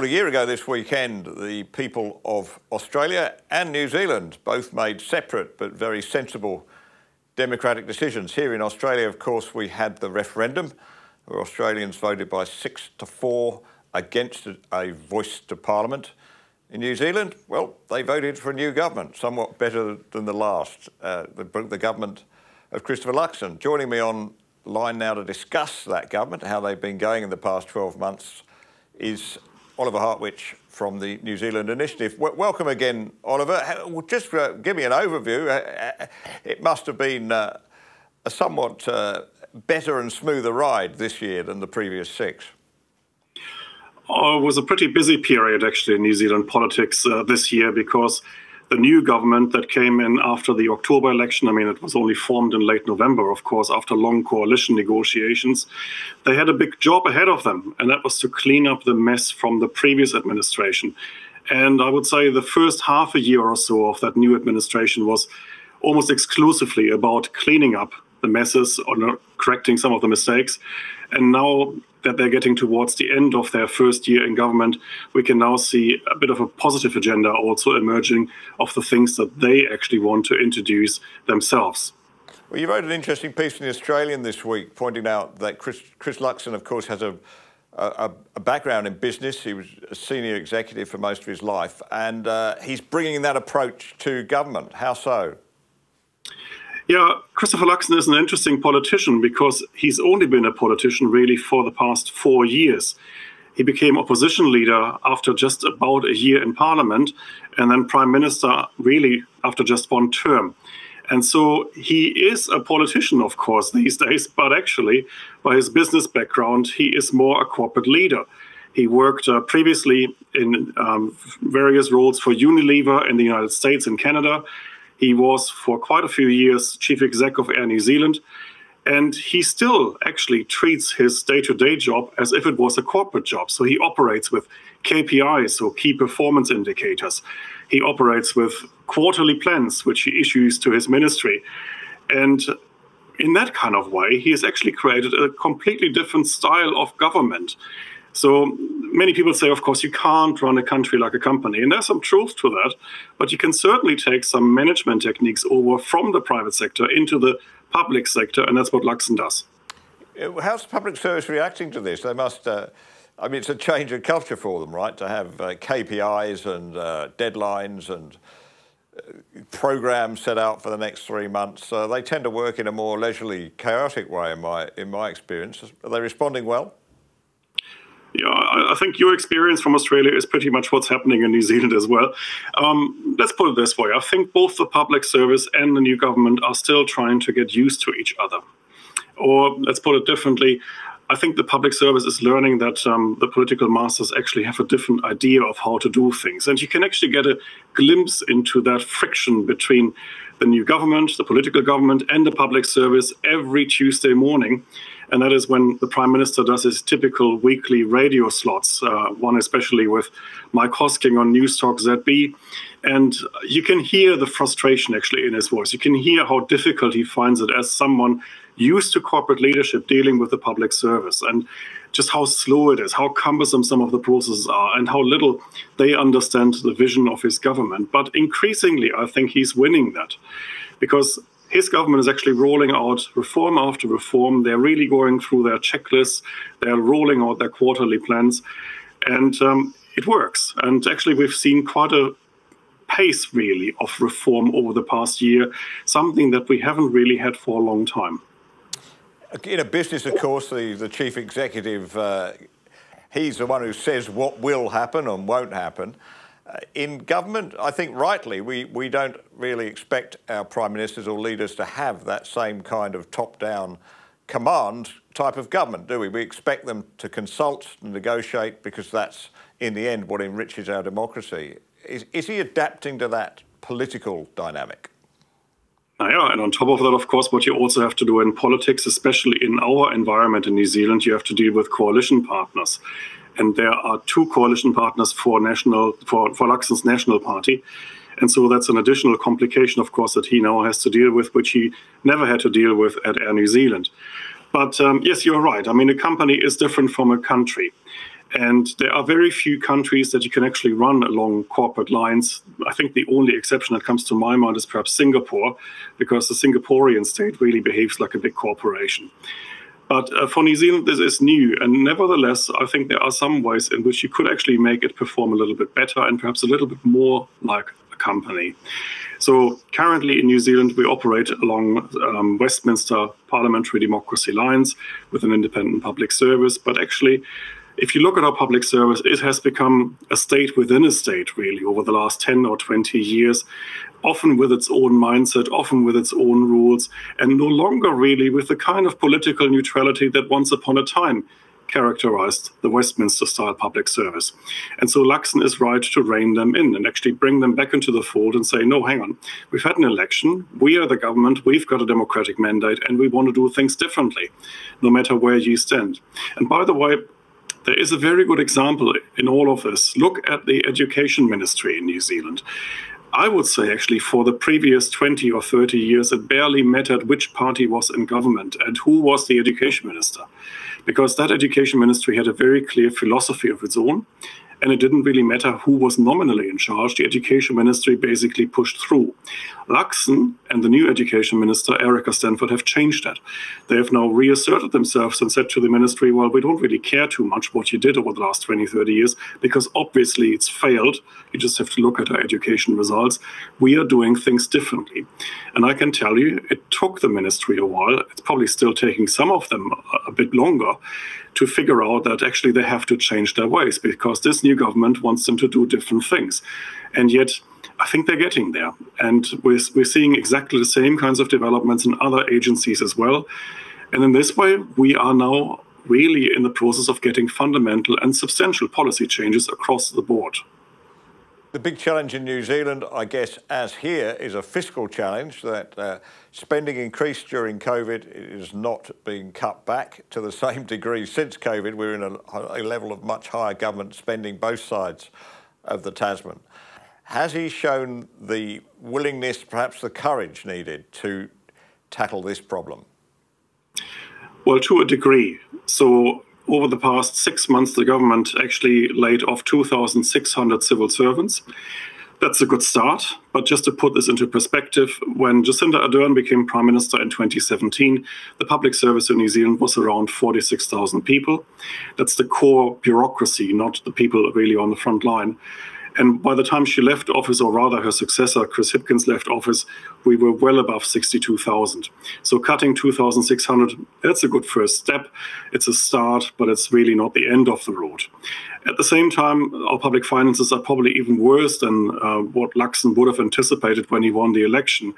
Well, a year ago this weekend, the people of Australia and New Zealand both made separate but very sensible democratic decisions. Here in Australia, of course, we had the referendum where Australians voted by six to four against a voice to Parliament. In New Zealand, well, they voted for a new government, somewhat better than the last, uh, the, the government of Christopher Luxon. Joining me on line now to discuss that government, how they've been going in the past 12 months, is Oliver Hartwich from the New Zealand Initiative. W welcome again, Oliver. Just uh, give me an overview. Uh, uh, it must have been uh, a somewhat uh, better and smoother ride this year than the previous six. Oh, it was a pretty busy period, actually, in New Zealand politics this year because the new government that came in after the October election, I mean, it was only formed in late November, of course, after long coalition negotiations, they had a big job ahead of them, and that was to clean up the mess from the previous administration. And I would say the first half a year or so of that new administration was almost exclusively about cleaning up the messes or correcting some of the mistakes. And now that they're getting towards the end of their first year in government, we can now see a bit of a positive agenda also emerging of the things that they actually want to introduce themselves. Well, you wrote an interesting piece in the Australian this week pointing out that Chris, Chris Luxon, of course, has a, a, a, background in business. He was a senior executive for most of his life, and uh, he's bringing that approach to government. How so? Yeah, Christopher Luxon is an interesting politician because he's only been a politician really for the past four years. He became opposition leader after just about a year in parliament and then prime minister really after just one term. And so he is a politician, of course, these days, but actually, by his business background, he is more a corporate leader. He worked uh, previously in um, various roles for Unilever in the United States and Canada. He was for quite a few years chief exec of Air New Zealand. And he still actually treats his day to day job as if it was a corporate job. So he operates with KPIs, so key performance indicators. He operates with quarterly plans, which he issues to his ministry. And in that kind of way, he has actually created a completely different style of government. So many people say, of course, you can't run a country like a company. And there's some truth to that. But you can certainly take some management techniques over from the private sector into the public sector. And that's what Luxon does. How's the public service reacting to this? They must. Uh, I mean, it's a change of culture for them, right? To have uh, KPIs and uh, deadlines and uh, programs set out for the next three months. they tend to work in a more leisurely, chaotic way, in my in my experience. Are they responding well? Yeah, I think your experience from Australia is pretty much what's happening in New Zealand as well. Um, let's put it this way I think both the public service and the new government are still trying to get used to each other. Or let's put it differently. I think the public service is learning that um, the political masters actually have a different idea of how to do things. And you can actually get a glimpse into that friction between the new government, the political government, and the public service every Tuesday morning and that is when the prime minister does his typical weekly radio slots, uh, one especially with Mike Hosking on Newstalk ZB. And you can hear the frustration actually in his voice. You can hear how difficult he finds it as someone used to corporate leadership dealing with the public service and just how slow it is, how cumbersome some of the processes are, and how little they understand the vision of his government. But increasingly, I think he's winning that because his government is actually rolling out reform after reform. They're really going through their checklists. They're rolling out their quarterly plans, and um, it works. And actually, we've seen quite a pace, really, of reform over the past year, something that we haven't really had for a long time. In a business, of course, the, the chief executive, uh, he's the one who says what will happen and won't happen. Uh, in government, I think rightly, we, we don't really expect our prime ministers or leaders to have that same kind of top down command type of government, do we? We expect them to consult and negotiate because that's, in the end, what enriches our democracy. Is, is he adapting to that political dynamic? Yeah, and on top of that, of course, what you also have to do in politics, especially in our environment in New Zealand, you have to deal with coalition partners and there are two coalition partners for national for, for Luxon's National Party. And so that's an additional complication, of course, that he now has to deal with, which he never had to deal with at Air New Zealand. But um, yes, you're right. I mean, a company is different from a country. And there are very few countries that you can actually run along corporate lines. I think the only exception that comes to my mind is perhaps Singapore, because the Singaporean state really behaves like a big corporation. But uh, for New Zealand, this is new. And nevertheless, I think there are some ways in which you could actually make it perform a little bit better and perhaps a little bit more like a company. So currently in New Zealand, we operate along um, Westminster parliamentary democracy lines with an independent public service. But actually, if you look at our public service, it has become a state within a state, really, over the last 10 or 20 years, often with its own mindset, often with its own rules, and no longer really with the kind of political neutrality that once upon a time characterized the Westminster style public service. And so Luxon is right to rein them in and actually bring them back into the fold and say, no, hang on, we've had an election, we are the government, we've got a democratic mandate, and we want to do things differently, no matter where you stand. And by the way, there is a very good example in all of this. Look at the education ministry in New Zealand. I would say, actually, for the previous 20 or 30 years, it barely mattered which party was in government and who was the education minister, because that education ministry had a very clear philosophy of its own and it didn't really matter who was nominally in charge. The education ministry basically pushed through. Luxon and the new education minister, Erica Stanford, have changed that. They have now reasserted themselves and said to the ministry, well, we don't really care too much what you did over the last 20, 30 years, because obviously it's failed. You just have to look at our education results. We are doing things differently. And I can tell you, it took the ministry a while. It's probably still taking some of them a bit longer to figure out that actually they have to change their ways because this new government wants them to do different things. And yet, I think they're getting there. And we're, we're seeing exactly the same kinds of developments in other agencies as well. And in this way, we are now really in the process of getting fundamental and substantial policy changes across the board. The big challenge in New Zealand, I guess, as here, is a fiscal challenge that uh, spending increased during COVID is not being cut back to the same degree since COVID. We're in a, a level of much higher government spending both sides of the Tasman. Has he shown the willingness, perhaps the courage needed to tackle this problem? Well, to a degree. So over the past six months, the government actually laid off 2,600 civil servants. That's a good start. But just to put this into perspective, when Jacinda Ardern became Prime Minister in 2017, the public service in New Zealand was around 46,000 people. That's the core bureaucracy, not the people really on the front line. And by the time she left office, or rather her successor, Chris Hipkins, left office, we were well above 62,000. So cutting 2,600, that's a good first step. It's a start, but it's really not the end of the road. At the same time, our public finances are probably even worse than uh, what Luxon would have anticipated when he won the election.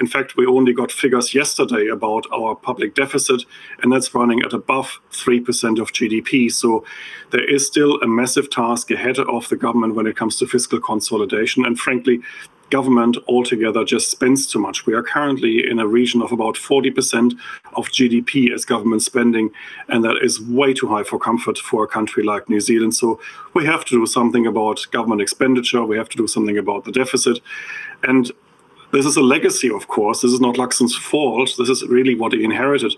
In fact, we only got figures yesterday about our public deficit, and that's running at above 3% of GDP. So there is still a massive task ahead of the government when it comes to fiscal consolidation. And frankly, government altogether just spends too much. We are currently in a region of about 40% of GDP as government spending, and that is way too high for comfort for a country like New Zealand. So we have to do something about government expenditure, we have to do something about the deficit. And this is a legacy, of course. This is not Luxon's fault. This is really what he inherited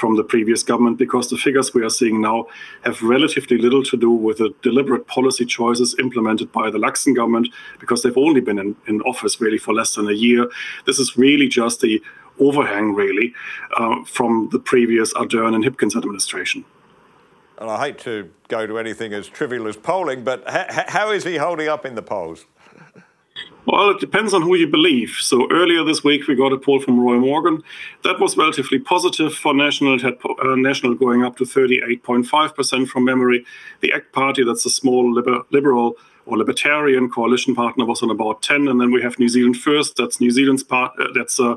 from the previous government because the figures we are seeing now have relatively little to do with the deliberate policy choices implemented by the Luxon government because they've only been in, in office really for less than a year. This is really just the overhang, really, uh, from the previous Ardern and Hipkins administration. And I hate to go to anything as trivial as polling, but how is he holding up in the polls? Well, it depends on who you believe. So earlier this week, we got a poll from Roy Morgan. That was relatively positive for National. It had uh, National going up to 38.5% from memory. The ACT Party, that's a small liber liberal or libertarian coalition partner, was on about 10. And then we have New Zealand First. That's New Zealand's part. Uh, that's uh,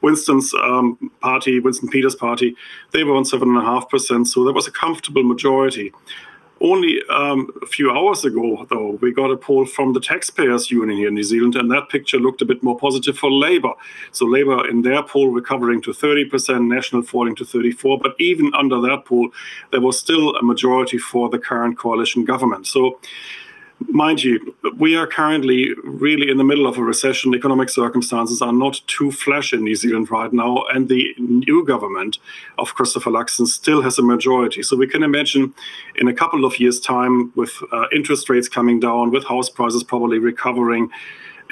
Winston's um, party, Winston Peters' party. They were on 7.5%. So there was a comfortable majority. Only um, a few hours ago, though, we got a poll from the Taxpayers Union here in New Zealand, and that picture looked a bit more positive for Labour. So Labour, in their poll, recovering to 30%, National falling to 34. But even under that poll, there was still a majority for the current coalition government. So mind you, we are currently really in the middle of a recession. Economic circumstances are not too flash in New Zealand right now, and the new government of Christopher Luxon still has a majority. So we can imagine in a couple of years' time, with uh, interest rates coming down, with house prices probably recovering,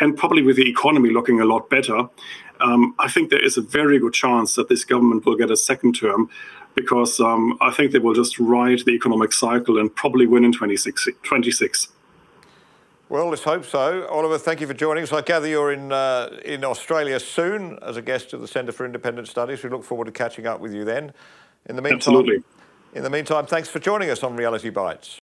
and probably with the economy looking a lot better, um, I think there is a very good chance that this government will get a second term because um, I think they will just ride the economic cycle and probably win in 26. 26. Well, let's hope so. Oliver, thank you for joining us. I gather you're in, uh, in Australia soon as a guest of the Centre for Independent Studies. We look forward to catching up with you then. In the meantime, Absolutely. In the meantime, thanks for joining us on Reality Bites.